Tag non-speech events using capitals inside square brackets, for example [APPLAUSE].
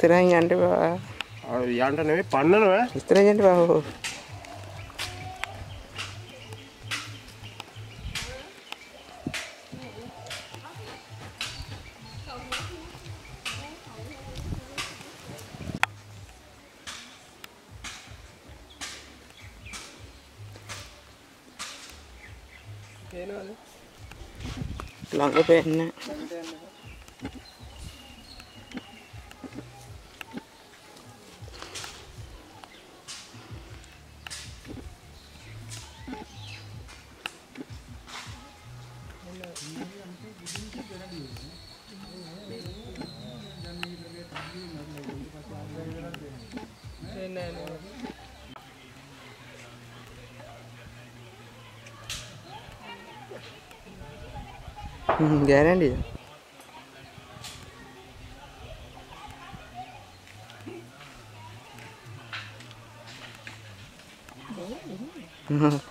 ඉස්සරහින් යන්න බා. යන්ට නෙවෙයි පන්නනවා ඉස්සරහින් යන්න බා. ළඟ පෙන්න. Guaranteed. 嗯哼 [LAUGHS]